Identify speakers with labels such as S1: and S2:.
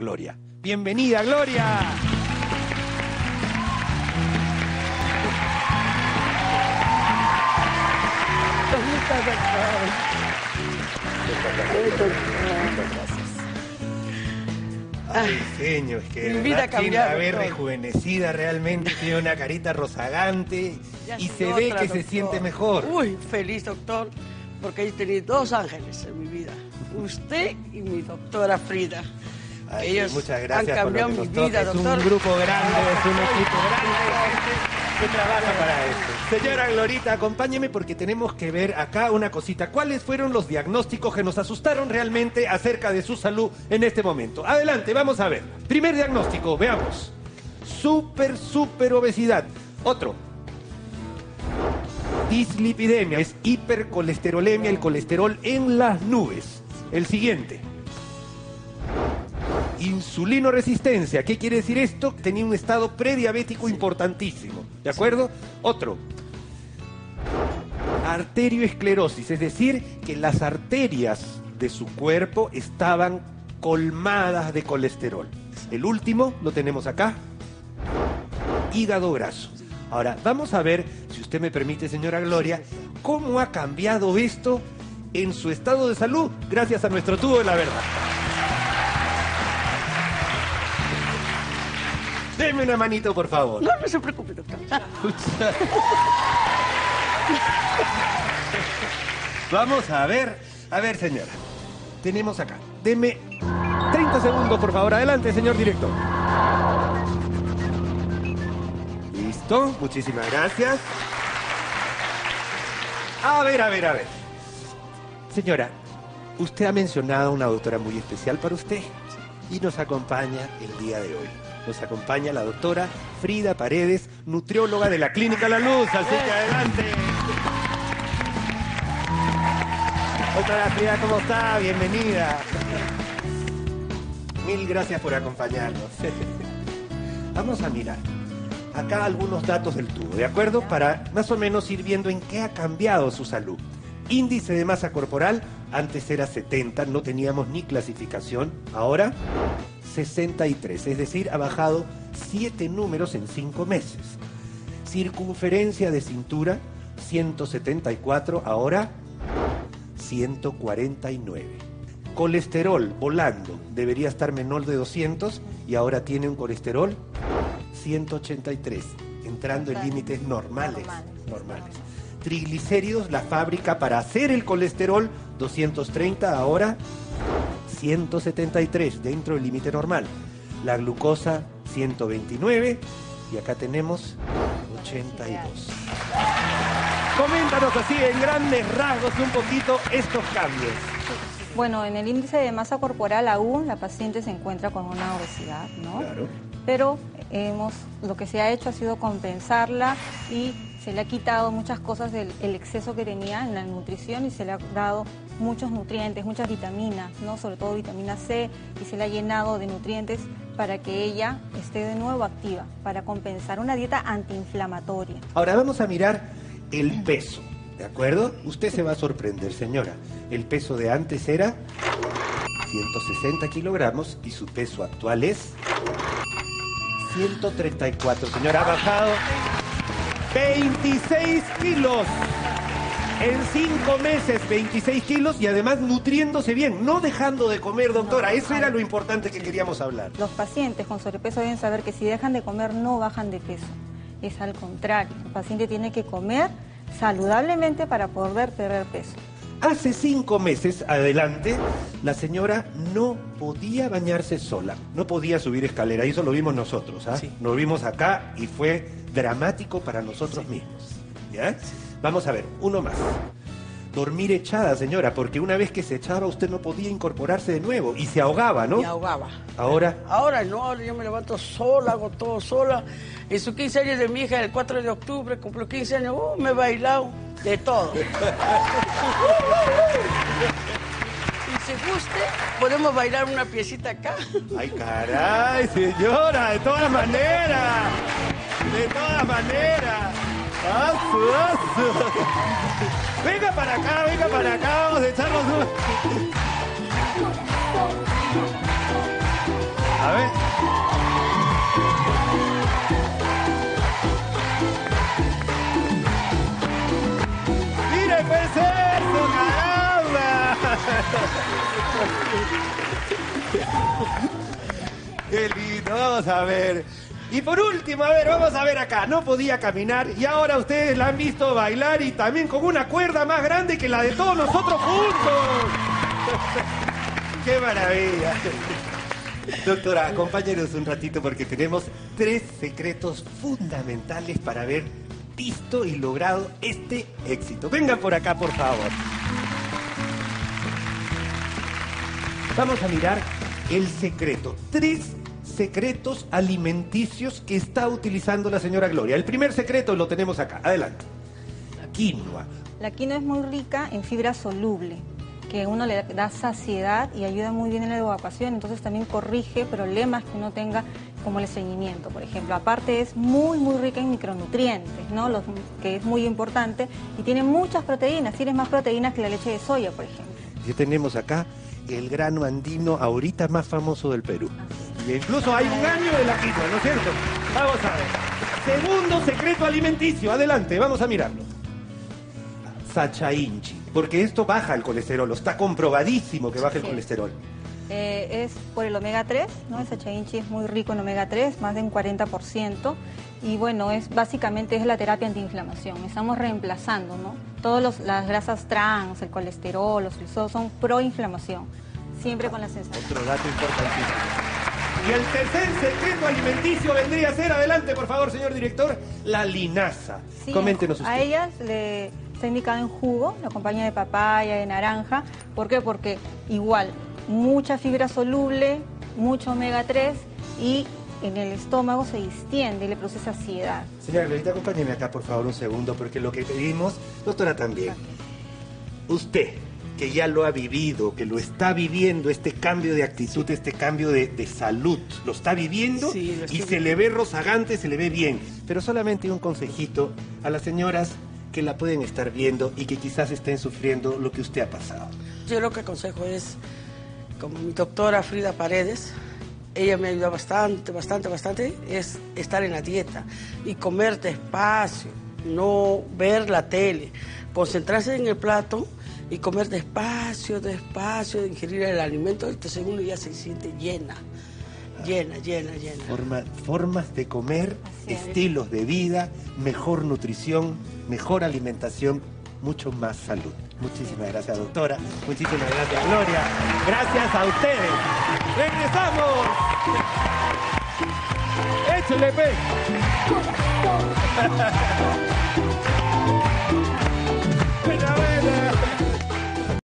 S1: Gloria. Bienvenida, Gloria. Ay, señor, es que de
S2: Mi vida
S1: verdad
S2: ha
S1: que
S2: cambiado,
S1: la ve
S2: doctor.
S1: rejuvenecida realmente, tiene una carita rozagante
S2: Ya
S1: y se ve
S2: otra,
S1: que se
S2: doctor.
S1: siente mejor.
S2: Uy, feliz doctor, porque he tenido dos ángeles en mi vida. Usted y mi doctora Frida. Ellos
S1: muchas gracias
S2: han
S1: por lo
S2: cambiado
S1: que
S2: mi vida,
S1: Es
S2: doctor.
S1: un grupo grande, es un equipo grande de gente que trabaja para esto. Señora Glorita, acompáñeme porque tenemos que ver acá una cosita. ¿Cuáles fueron los diagnósticos que nos asustaron realmente acerca de su salud en este momento? Adelante, vamos a ver. Primer diagnóstico, veamos. Super, super obesidad. Otro. Dislipidemia, es hipercolesterolemia, el colesterol en las nubes. El siguiente. Insulino resistencia. ¿Qué quiere decir esto? Tenía un estado prediabético importantísimo. ¿De acuerdo? Otro. Arterioesclerosis, es decir, que las arterias de su cuerpo estaban colmadas de colesterol. El último lo tenemos acá. Hígado graso. Ahora, vamos a ver, si usted me permite, señora Gloria, cómo ha cambiado esto en su estado de salud gracias a nuestro tubo de la verdad. Deme una manito, por favor.
S2: No, no se preocupe, doctor.
S1: Vamos a ver, a ver, señora. Tenemos acá. Deme 30 segundos, por favor. Adelante, señor director. Listo, muchísimas gracias. A ver, a ver, a ver. Señora, usted ha mencionado a una doctora muy especial para usted y nos acompaña el día de hoy. Nos acompaña la doctora Frida Paredes, nutrióloga de la Clínica La Luz. Así que adelante. Doctora Frida, ¿cómo está? Bienvenida. Mil gracias por acompañarnos. Vamos a mirar acá algunos datos del tubo, ¿de acuerdo? Para más o menos ir viendo en qué ha cambiado su salud. Índice de masa corporal, antes era 70, no teníamos ni clasificación, ahora 63, es decir, ha bajado 7 números en 5 meses. Circunferencia de cintura, 174, ahora 149. Colesterol volando, debería estar menor de 200 y ahora tiene un colesterol 183, entrando en límites normales. Normales. Triglicéridos, la fábrica para hacer el colesterol 230, ahora 173, dentro del límite normal. La glucosa 129 y acá tenemos 82. Coméntanos así en grandes rasgos un poquito estos cambios.
S3: Bueno, en el índice de masa corporal aún la paciente se encuentra con una obesidad, ¿no?
S1: Claro.
S3: Pero hemos, lo que se ha hecho ha sido compensarla y se le ha quitado muchas cosas del el exceso que tenía en la nutrición y se le ha dado muchos nutrientes, muchas vitaminas, ¿no? Sobre todo vitamina C y se le ha llenado de nutrientes para que ella esté de nuevo activa, para compensar una dieta antiinflamatoria.
S1: Ahora vamos a mirar el peso, ¿de acuerdo? Usted se va a sorprender, señora. El peso de antes era 160 kilogramos y su peso actual es 134. Señora, ha bajado 26 kilos. En cinco meses, 26 kilos y además nutriéndose bien, no dejando de comer, doctora. Eso era lo importante que queríamos hablar.
S3: Los pacientes con sobrepeso deben saber que si dejan de comer no bajan de peso. Es al contrario, el paciente tiene que comer saludablemente para poder perder peso.
S1: Hace cinco meses adelante, la señora no podía bañarse sola, no podía subir escalera, y eso lo vimos nosotros, ¿ah? Lo vimos acá y fue dramático para nosotros mismos. ¿Ya? Vamos a ver, uno más. Dormir echada, señora, porque una vez que se echaba usted no podía incorporarse de nuevo y se ahogaba, ¿no?
S2: Me ahogaba.
S1: Ahora,
S2: Ahora no, ahora yo me levanto sola, hago todo sola. En sus 15 años de mi hija, el 4 de octubre, cumplo 15 años, uh, me he bailado de todo. y si guste, podemos bailar una piecita acá.
S1: ¡ay caray, señora! ¡De todas maneras! ¡De todas maneras! ¡Asu, asu! Venga para acá, venga para acá, vamos a echarnos un... A ver. ¡Mire pues eso, caramba! Qué lindo, vamos a ver. Y por último, a ver, vamos a ver acá. No podía caminar y ahora ustedes la han visto bailar y también con una cuerda más grande que la de todos nosotros juntos. ¡Qué maravilla! Doctora, acompáñenos un ratito porque tenemos tres secretos fundamentales para haber visto y logrado este éxito. Vengan por acá, por favor. Vamos a mirar el secreto. Tres secretos alimenticios que está utilizando la señora Gloria. El primer secreto lo tenemos acá. Adelante. La quinoa.
S3: La quinoa es muy rica en fibra soluble, que uno le da saciedad y ayuda muy bien en la evacuación, entonces también corrige problemas que uno tenga como el estreñimiento, por ejemplo. Aparte es muy, muy rica en micronutrientes, ¿no? Los, que es muy importante y tiene muchas proteínas, tiene más proteínas que la leche de soya, por ejemplo.
S1: Ya tenemos acá el grano andino ahorita más famoso del Perú. Incluso hay un año de la ¿no es cierto? Vamos a ver. Segundo secreto alimenticio. Adelante, vamos a mirarlo. Sacha Inchi. Porque esto baja el colesterol. Está comprobadísimo que baja el
S3: Sí.
S1: colesterol.
S3: Eh, es por el omega 3, ¿no? El sachainchi es muy rico en omega 3, más de un 40%. Y bueno, es básicamente es la terapia antiinflamación. Estamos reemplazando, ¿no? Todas las grasas trans, el colesterol, los glicosados son proinflamación. Siempre con la sensación.
S1: Otro dato importantísimo. Y el tercer secreto alimenticio vendría a ser, adelante por favor, señor director, la linaza.
S3: Sí,
S1: Coméntenos usted.
S3: A ellas le está indicado en jugo, la compañía de papaya, de naranja. ¿Por qué? Porque igual, mucha fibra soluble, mucho omega 3 y en el estómago se distiende y le produce saciedad.
S1: Señora Glorita, acompáñeme acá por favor un segundo, porque lo que pedimos, doctora también, usted que ya lo ha vivido, que lo está viviendo, este cambio de actitud, este cambio de, de salud, lo está viviendo
S2: Sí, lo estoy
S1: y se le ve rozagante, se le ve bien. Pero solamente un consejito a las señoras que la pueden estar viendo y que quizás estén sufriendo lo que usted ha pasado.
S2: Yo lo que aconsejo es, como mi doctora Frida Paredes, ella me ayuda bastante, bastante, bastante, es estar en la dieta y comer despacio, no ver la tele, concentrarse en el plato y comer despacio, despacio, ingerir el alimento, entonces uno ya se siente llena, llena, llena, llena.
S1: Forma- formas de comer,
S3: es.
S1: estilos de vida, mejor nutrición, mejor alimentación, mucho más salud. Muchísimas gracias, doctora. Muchísimas gracias, Gloria. Gracias a ustedes. ¡Regresamos! ¡Échale, pe!